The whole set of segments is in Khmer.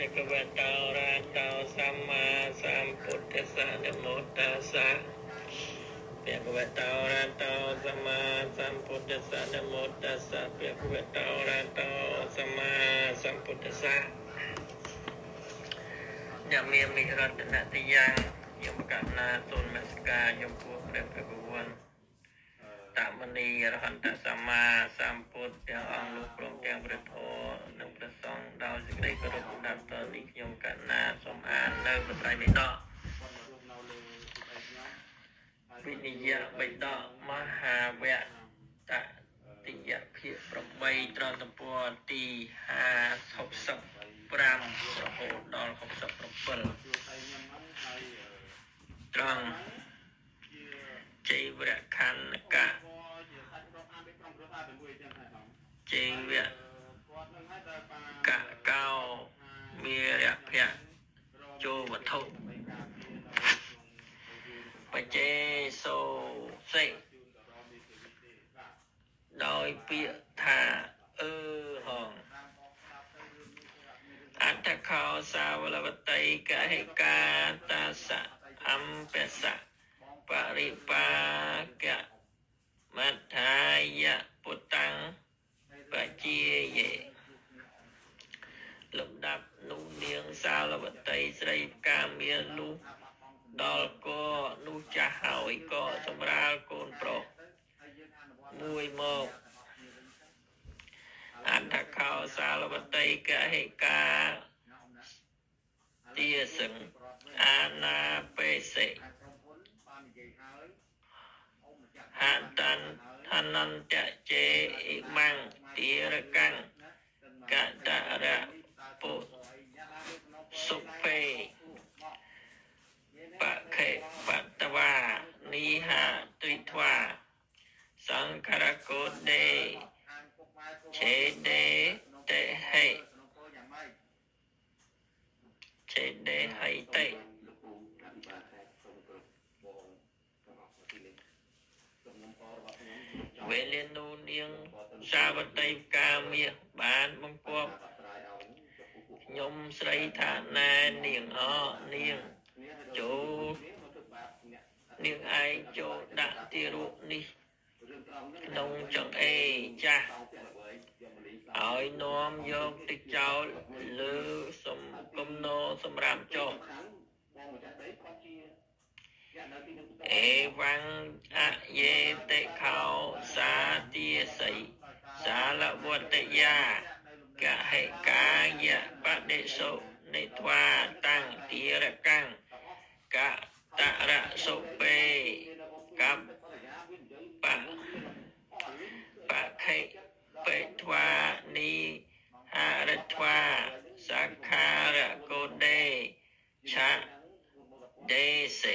ភគវតោរាតោសម្មាសម្ពុទ្ធស្សៈនមោតាសៈភគវតោរាតោសម្មាសម្ពុទ្ធស្សៈនមោតាសៈភគវតោរាតោសម្មាសម្ពុទ្ធស្សៈញ៉ាំមានមិរតនតយ៉ាងយមកណ្ណាសូនមស្ការយមពោះព្រះភគវន្តតាមនីរហន្តសម្មាសម្ពុទ្ធទាំងអង្គលោកព្រមទាំងព្រះធម៌និង ព្រះសង្ឃដោយសេចក្តីគោរពដល់តនេះខ្ញុំកណ្ណាសូមអាននៅបត្រៃមេដកវិនិយបិដកមហាវៈតតិយភាព8ត្រង់ទំព័រទី65រហូតដល់67ត្រង់ជ័យវរខណ្ឌកៈជ័យវៈកៈ មេរៈភៈចូលវត្ថុបច្ចេសូសិដោយពាក្យថាអឺហងអត្តខោសាវលវតីកហេកាតាសៈអំបសៈបរិបាកៈមត្ថាយៈពុតੰបជាយេលំដាប់នោះនាង សាលវតីស្រីកាមាននោះដល់ក៏នោះចាស់ហើយក៏សម្រាលកូនប្រុសមួយមកអន្តខោសាលវតីកហេកាទាសឹងអាណាបេសិហតន្ឋនន្តជេអ៊ីម៉ាំងទារកាំងកតរៈពុ សុភេបខេបតវានីហាទ្រិធ្វាសង្ឃរកោដេឆេដេតេហេឆេដេហៃតេវេលានូនាងសាវតីកាមាបានបង្គាប់ ខ្ញុំស្រីថាណែនាងអនាងចូលនាងឯងចូលដាក់ទីរូបនេះក្នុងចង្អេរចាស់ឲ្យនាំយកទៅចោលលើសំគំនោសម្រាប់ចុះអេវੰអយេតិខោសាទាសីសាលវតយា កហេកាយបដិសុនិធ្វាតាំងទារកាំងកតរសុបេកបបបខេបេធ្វានីហរធ្វាសក្ខារកោដេឆាដេសេ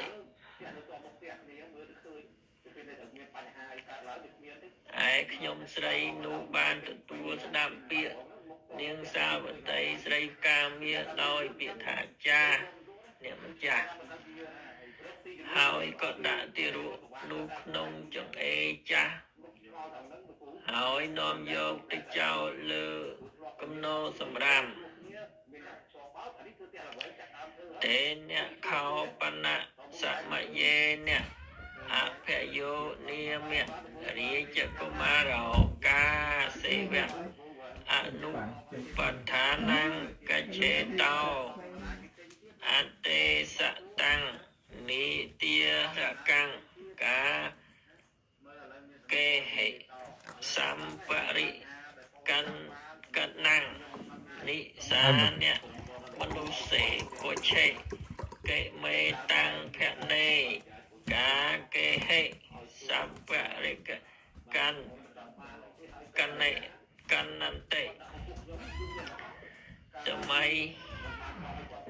ឯខ្ញុំស្រីនោះបានទទួលស្ដាប់ពាក្យនាងសាវតីស្រីកាមាដោយពាក្យថាចាស់អ្នកម្ចាស់ហើយក៏ដាក់ទីរូបនោះក្នុងចង្អេរចាស់ហើយនាំយកទៅចោលលើគំនោសម្រាមតេអ្នកខោបណៈសម យេអ្នកអភយោនាមៈរាជកុមារោកាសេវៈអនុបដ្ឋានังកច្ឆេតោអតេសតាំងនីទារកាំងកាកេហេសម្បរិកិនកណាំងនិសានៈមនុស្សសេពុឆេកេមេតាំងភនេកាកេហេសម្បរិកកាន់កណេកណ្ណន្តិស ម័យ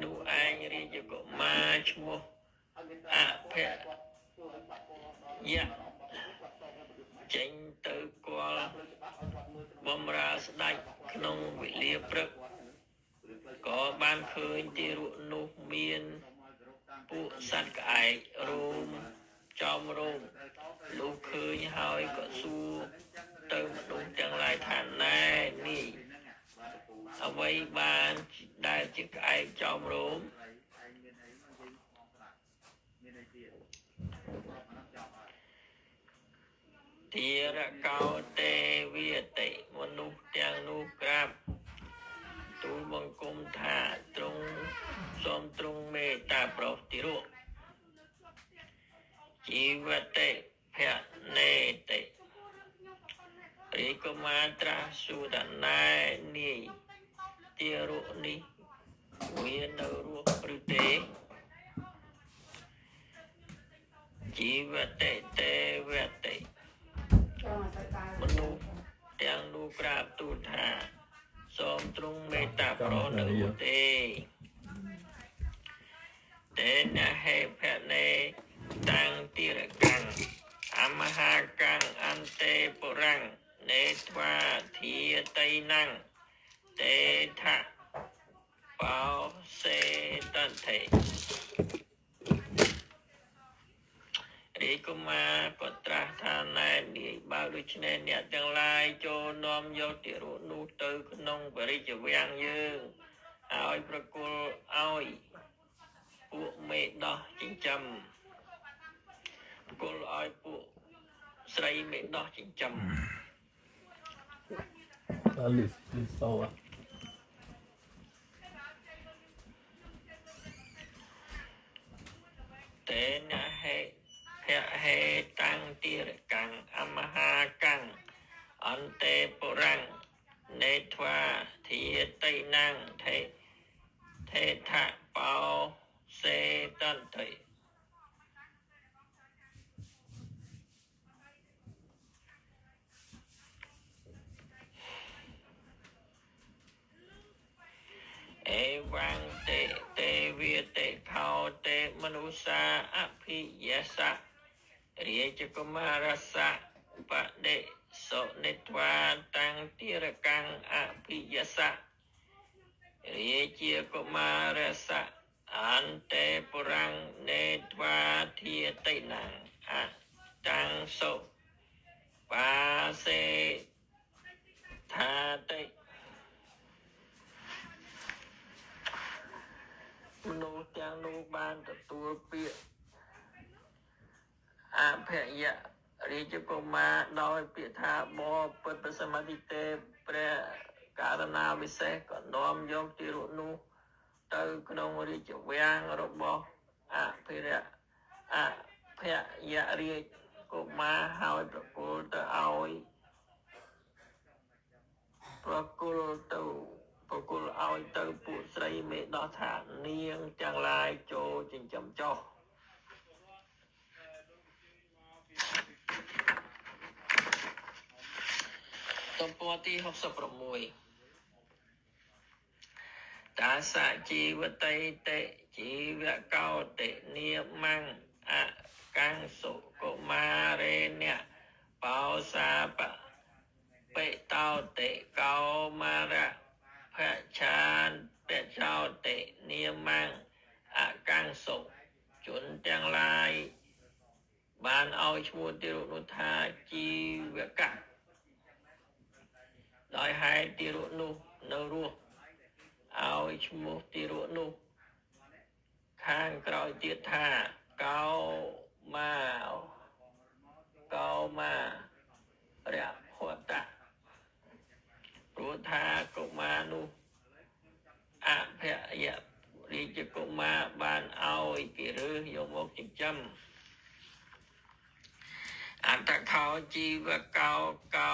នោះឯងរាជកុមារឈ្មោះអភយៈចេញទៅគាល់បំរើស្ដេចក្នុងវិលាព្រឹកក៏បានឃើញទីរូបនោះមានពួកសត្វក្អែករូមចំរោមលុះឃើញហើយក៏សួរទៅមនុស្សទាំងឡាយថាណែនេះ អ្វីបានដែលជាក្អែកចោមរោមទារកោទេវិតិមនុស្សទាំងនោះក្រាបទូលបង្គំថាទ្រង់សូមទ្រង់មេត្តាប្រោសទីរោជីវតិភនេតិរីកមាត្រាសុដណែនី ទារុនេះវានៅរស់ឬទេជីវតិទេវតិមនុស្សទាំងនោះក្រាបទូលថាសូមទ្រង់មេត្តាប្រោនៅទេទេនហេភនេតាំងទីរកាំងអមហាកាំងអន្តេបុរੰនេធ្វាធាតៃណੰទេថបោសេតន្តេរាជកុមារក៏ត្រាស់ថាណែនាយបើដូច្នេះអ្នកទាំងឡាយចូលនាំយកទារកនោះទៅក្នុងបរិជ្ជវាំងយើងឲ្យប្រគល់ឲ្យពួកមេដោះចិញ្ចឹមប្រគល់ឲ្យពួកស្រីមេដោះចិញ្ចឹម Alice, please forward. តេនហេភៈហេតាំងទីរកាំងអមហាកាំងអន្តេបុរੰនេធ្វាធាតៃណੰថេថេថបោសេតន្តេអេវੰតេទេ វិតេខោតេមនុស្សាអភិយសៈរាជកុមារសៈបដិសុនិត្វាតាំងទីរកាំងអភិយសៈរាជាកុមារសៈអន្តេបុរੰនេត្វាធាតៃណੰអតាំងសុបាសេថាតេ មនុស្សទាំងនោះបានទទួលពាក្យអភយៈរាជកុមារដោយពាក្យថាបពុទ្ធសមាធិទេព្រះករណាវិសេសក៏នាំយកទីរុនោះទៅក្នុងរាជវាំងរបស់អភិរៈអភយៈរាជកុមារហើយប្រគល់ទៅឲ្យប្រគល់ទៅ ប្រគល់ឲ្យទៅពួកស្រីមេដោះថានាងទាំងឡាយចូលចិញ្ចឹមចោះទំព័រទី66តាសជីវតេតេជីវកោតេនាមੰអកាំងសុកុមារេនៈបោសាបបេតោតេកោមារៈ ភឆានបេចោតេនាមੰអកាំងសុជនទាំងឡាយបានឲ្យឈ្មោះទីរុនោះថាជីវកៈដោយហេតុទីរុនោះនៅរស់ឲ្យឈ្មោះទីរុនោះខាងក្រោយទៀតថាកោម៉ាកោម៉ារៈហតៈ ព្រោះថាកុមារនោះអភយៈរាជកុមារបានឲ្យគេរើសយកមកចិញ្ចឹមអន្តខោជីវកោកោ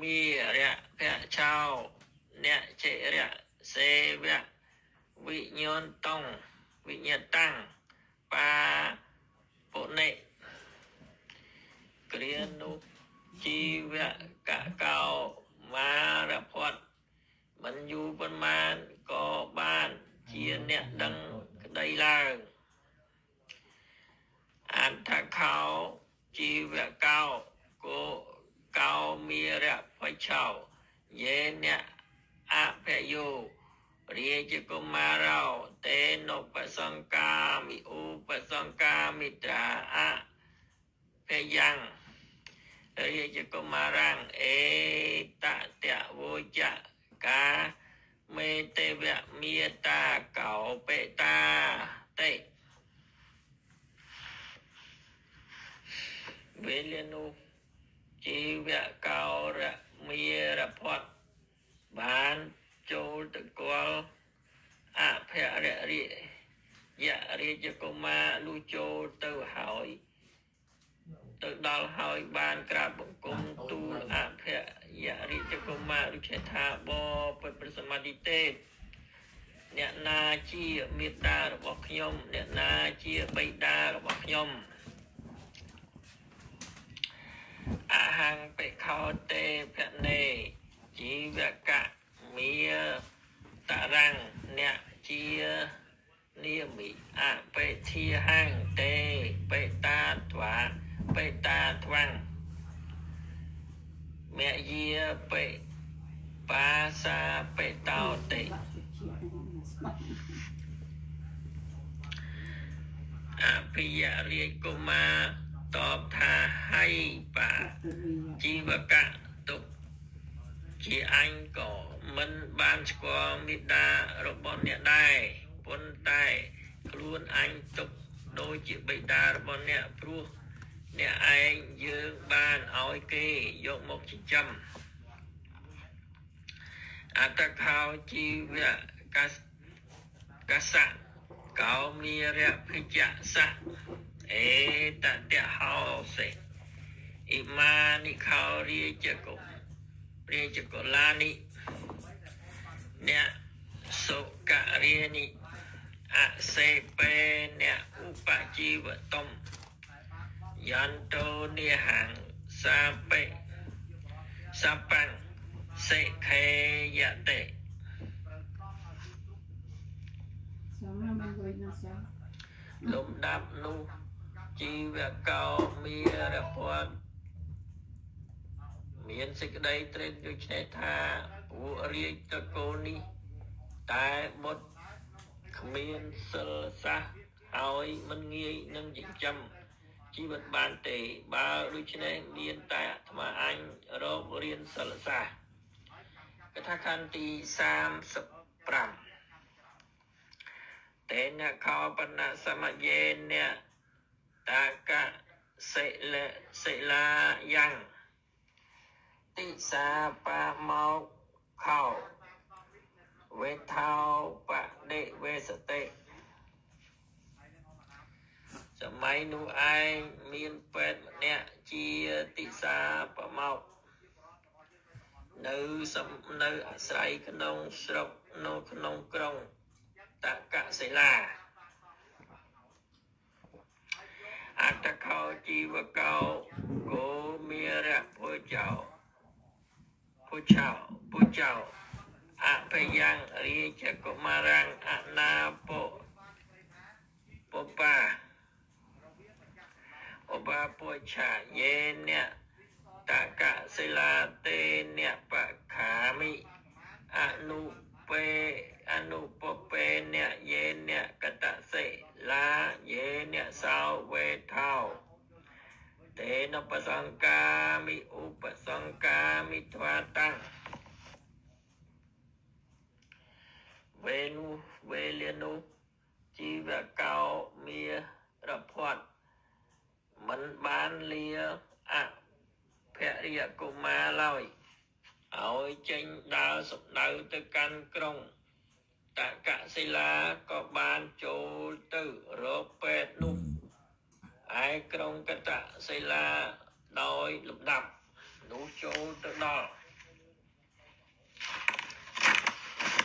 មីរៈភៈឆោអ្នកចេរៈសេវៈវិញ្ញាណតងវិញ្ញាតាំងបាពុនិគ្រានុជីវកកោ មារផតមិនយូរប៉ុន្មានក៏បានជាអ្នកដឹងក្តីឡើងអន្តខោជីវកោគោកោមីរៈបច្ឆោយេនៈអភយោរាជកុមារោតេនុបសង្កាមិឧបសង្កាមិត្រាអភយ៉ាង រាជកុមារੰអេតតៈវោចៈកាមមេទេវៈមេតាកោបេតាតេវេលនុជីវៈកោរៈមេរផតបានចូលទៅគល់អភររិយរាជកុមារលុះចូលទៅហើយ ទៅដល់ហើយបានក្រាបបង្គំទូលអភយរាជកុមារដូចថាបបព្រះសម្មាទិទេពអ្នកណាជាមេត្តារបស់ខ្ញុំអ្នកណាជាបិតារបស់ខ្ញុំអហង្បិខោតេភនេជីវកៈមេតរាំងអ្នកជានាមិអបិធាហង្តេបេតាត្វា បេតាថ្វាំងមយាបេបាសាបេតោតេអភិយរាជកុមារតបថាហើយបាជីវកៈទុកជាអញក៏មិនបានស្គាល់មេដារបស់អ្នកដែរប៉ុន្តែខ្លួនអញទុកដូចជាបិតារបស់អ្នកព្រោះ អ្នកឯងយើងបានឲ្យគេយកមកចិញ្ចឹមអតខោជីវៈកសកសៈកោមីរៈភិជ្ជសៈអេតតហោសេអ៊ីម៉ានិខោរិយកុព្រះចកលានិអ្នកសុករិនិអសេពេអ្នកឧបជីវតំ យន្តោនិហੰសាបេសបាំងសេខេយតេលំដាប់នោះជីវកោមានរពតមានសេចក្តីត្រេកដូចនេះថាពួករាជតកូលនេះតែបុត្រគ្មានសិលសាសហើយមិនងាយនឹងចិញ្ចឹម ជីវិតបានទេបើដូច្នេះមានតែអាត្មាអញរករៀនសិលសាស្ត្រកថាខណ្ឌទី35តេនខោបនសមយេនតាកសិលសិលាយ៉ាងតិសាបាមកខោវេថោបដិវេសតិ សម័យនោះឯងមានពេទ្យម្នាក់ជាទិសាប្រមោកនៅសំនៅអាស្រ័យក្នុងស្រុកនៅក្នុងក្រុងតកសិលាអត្តខោជីវកោគោមេរៈពុចោពុចោពុចោអភយ៉ាងរាជកុមារាំងអនាពុពបាឧ បាពុឆាយេនៈតកសិលាតេនៈបខាមិអនុពេអនុពពេនៈយេនៈកតសិលាយេនៈសោវេថោតេនបសង្កាមិឧបសង្កាមិធ្វាតាំងវេនុវេលនុជីវកោមារផាត់ មិនបានលាអភរិយកុមារឡើយឲ្យចេញដើរសំដៅទៅកាន់ក្រុងតកសិលាក៏បានចូលទៅរកពេទ្យនោះឯក្រុងកតសិលាដោយលំដាប់នោះចូលទៅដល់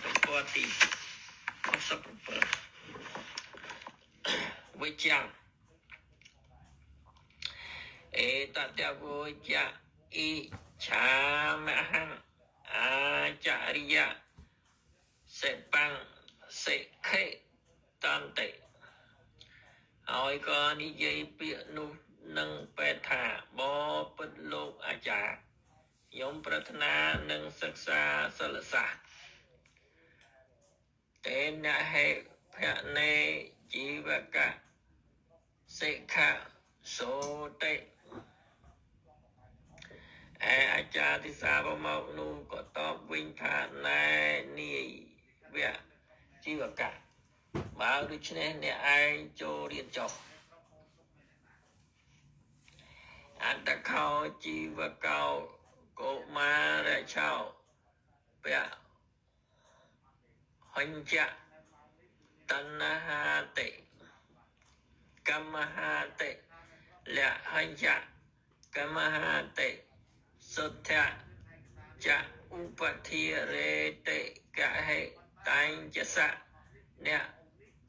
ទំព័រទី67វិជា អេតតវោចៈអ៊ីឆាមហੰអាចរិយៈសេបាំងសេខេតន្តិហើយក៏និយាយពាក្យនោះនឹងបែរថាបពិតលោកអាចារ្យខ្ញុំប្រាថ្នានឹងសិក្សាសិលសាស្ត្រតេនហេភនេជីវកៈសិក្ខាសូតិ ឯអាចារ្យទិសាបមកនោះក៏តបវិញថាណែនាយៈជីវកៈបើដូច្នេះអ្នកឯងចូលរៀនចុះអន្តខោជីវកោកុមារឆោពៈហញ្ចៈតណ្ហាតិកម្មហាតិលហញ្ចៈកម្មហាតិ សុទ្ធៈចៈឧបធារេតិកហេតៃចសៈអ្នក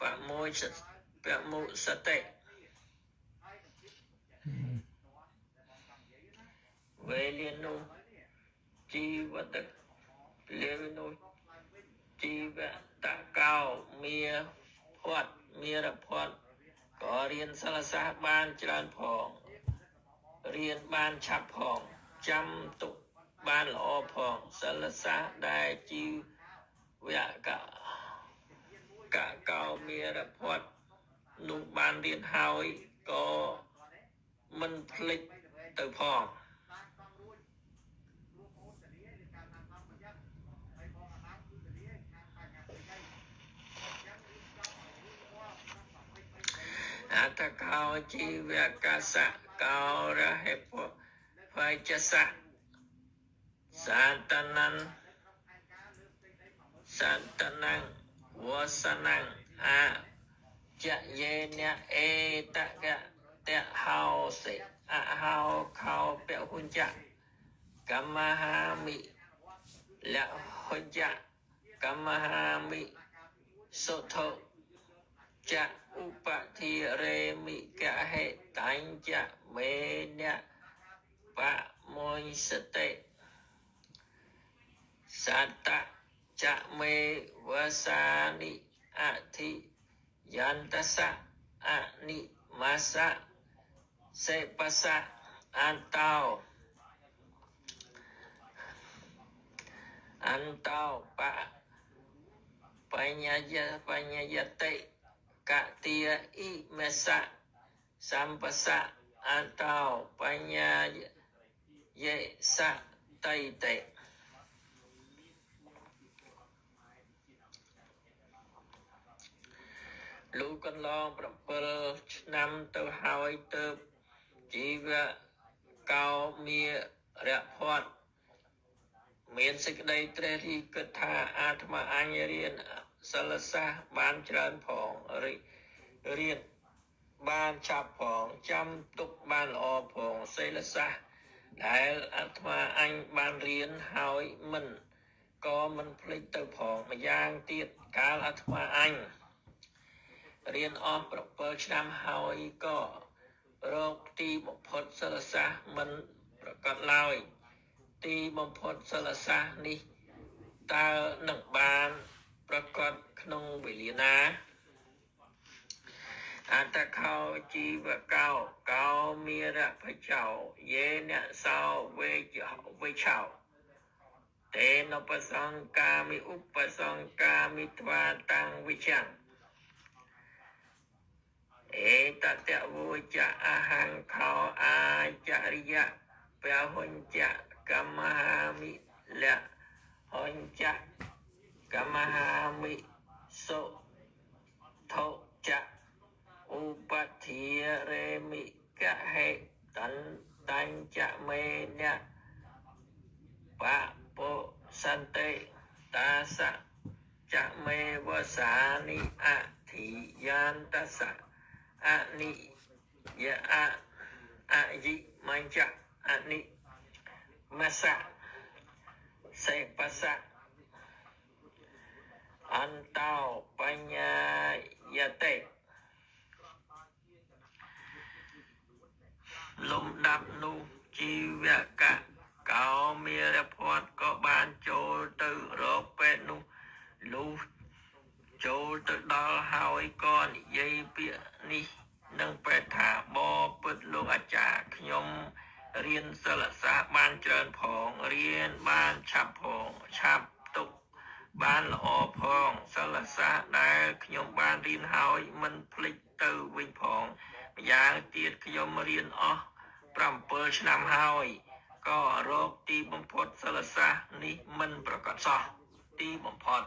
បមួយសបមុសតិវេលានោះជីវតលេវនោះជីវតកោមាផាត់មារផាត់ក៏រៀនសិលសាស្ត្របានច្រើនផងរៀនបានឆាប់ផង ចាំទុកបានល្អផងសិលសាស្ត្រដែលជីវកកកោមារផាត់នោះបានរៀនហើយក៏មិនភ្លេចទៅផងអតកោជីវកសៈកោរហេព ភ័យចសៈសន្តនੰសន្តនੰវសនੰអចយេនអេតកៈតហោសិអហោខោពហុញ្ចកម្មហាមិលហុញ្ចកម្មហាមិសុថោចឧបធិរេមិកហេតញ្ចមេនៈបមួយ យន្តសៈអនិមាសៈសេបសៈអន្តោអន្តោបបញ្ញយបញ្ញយតិកតិយអ៊ីមេសៈសម្បសៈអន្តោបញ្ញាយេសៈតៃតេលោកកន្លង7ឆ្នាំទៅហើយទៅជីវកោមារៈផាត់មានសេចក្តីត្រេះរិះគិតថាអាត្មាអញរៀនសិលសាស្ត្របានច្រើនផងរៀនបានចាប់ផងចាំទុកបានល្អផងសិលសាស្ត្រ ដែលអាត្មាអញបានរៀនហើយមិនក៏មិនភ្លេចទៅផងម្យ៉ាងទៀតកាលអាត្មាអញរៀនអស់7ឆ្នាំហើយក៏រកទីបំផុតសិលសាស្ត្រមិនប្រកបឡើយ ទីបំផុតសិលសាស្ត្រនេះតើនឹងបានប្រកបក្នុងវេលាណាអតខោជីវកោកោ មេរៈភចោយេនសោវេចវេឆោតេនបសង្កាមិឧបសង្កាមិទ្វាតាំងវិចាំអេតតវោចអហង្ខោអាចរិ យៈពហុញ្ចកម្មហាមិលៈហុញ្ចកម្មហាមិសុថោចៈឧបធារេមិកហេតន្តញ្ចមេនៈបពុសន្តិតាសៈចមេវសានិអធិយន្តសៈអនិយអអយិមញ្ចអនិមសៈសេបសៈអន្តោបញ្ញាយតិ លំដាប់នោះជីវកៈកោមេរភ័តក៏បានចូលទៅរកពេទ្យនោះលុះចូលទៅដល់ហើយក៏និយាយពាក្យនេះនឹងពេទ្យថាបពុតលោកអាចារ្យខ្ញុំរៀនសិលសាស្ត្របានច្រើនផងរៀនបានឆាប់ផងឆាប់ទុកបានល្អផងសិលសាស្ត្រដែលខ្ញុំបានរៀនហើយមិនភ្លេចទៅវិញផងម្យ៉ាងទៀតខ្ញុំរៀនអស់7ឆ្នាំហើយក៏រកទីបំផុតសិលសាស្ត្រនេះមិនប្រកាសសោះទីបំផុត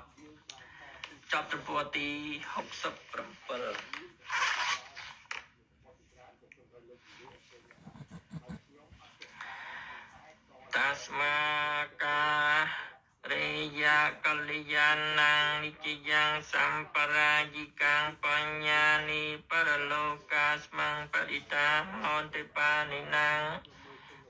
ចប់ទំព័រទី67តាស្មាកា រិយាកលយានាងនិច្ចយ៉ាងសម្បរាយិកាំបញ្ញានិបរលោកាស្មੰបរិតាហន្តិបានិណាង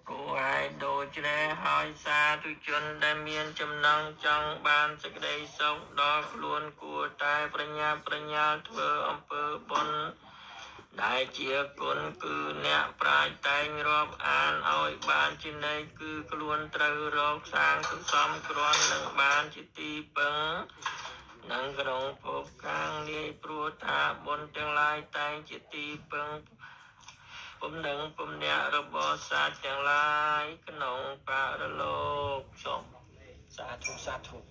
គួរឲ្យដូច្នេះហើយសាធុជនដែលមានចំណងចង់បានសេចក្តីសុខដល់ខ្លួនគួរតែប្រញាប់ប្រញាល់ធ្វើអំពើបុណ្យ ដែលជាគុណគឺអ្នកប្រាជ្ញតែងរាប់អានឲ្យបានជានិច្ចគឺខ្លួនត្រូវរកសាងសន្សំគ្រាន់នឹងបានជាទីពឹងនឹងក្នុងភពខាងនេះព្រោះថាបុណ្យទាំងឡាយតែងជាទីពឹងពំនឹងពំអ្នករបស់សាស្ត្រទាំងឡាយក្នុងបរលោកសូមសាធុសាធុ